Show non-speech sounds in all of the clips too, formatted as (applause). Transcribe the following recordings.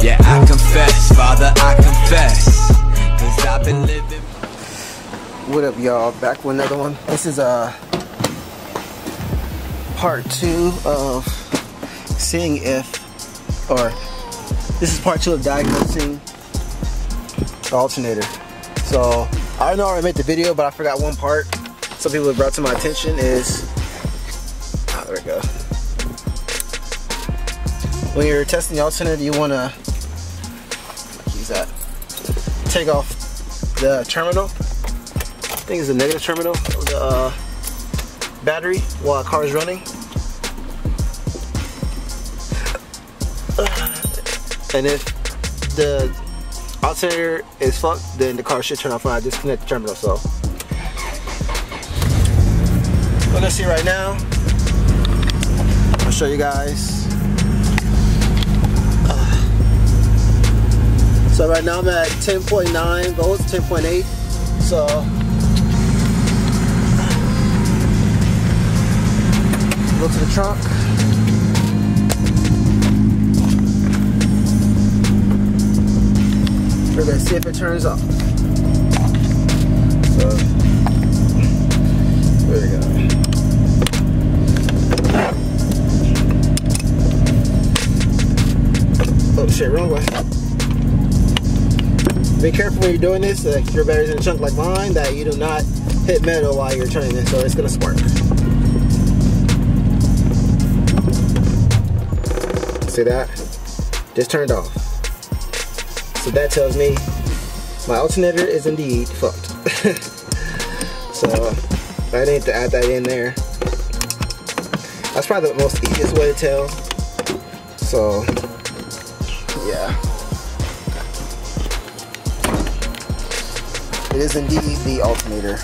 Yeah, I confess, Father, I confess. Cause I've been living. What up, y'all? Back with another one. This is uh part two of seeing if, or this is part two of diagnosing the alternator. So I know I made the video, but I forgot one part. Some people have brought to my attention is, oh, there we go. When you're testing the alternator, you want to that. Take off the terminal. I think it's the negative terminal of the uh, battery while the car is running. (sighs) And if the alternator is fucked, then the car should turn off when I disconnect the terminal. So gonna see right now. I'll show you guys. So right now I'm at 10.9 volts, 10.8. So go to the trunk. We're gonna see if it turns off. So there we go. Oh shit, wrong way. Be careful when you're doing this, uh, if your battery's in a chunk like mine, that you do not hit metal while you're turning it, so it's gonna spark. See that? Just turned off. So that tells me my alternator is indeed fucked. (laughs) so I need to add that in there. That's probably the most easiest way to tell. So yeah. Is indeed the alternator.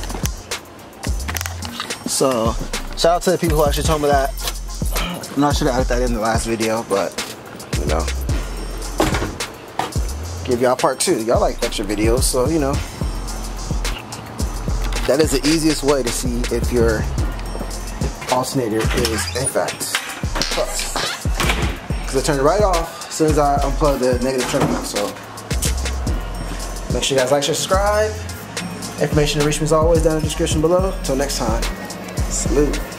So shout out to the people who actually told me that. I'm not sure to add that in the last video, but you know give y'all part two. Y'all like extra videos, so you know. That is the easiest way to see if your alternator is in fact Because I turned it right off as soon as I unplug the negative terminal. So make sure you guys like, subscribe. Information to reach me is always down in the description below. Until next time, salute.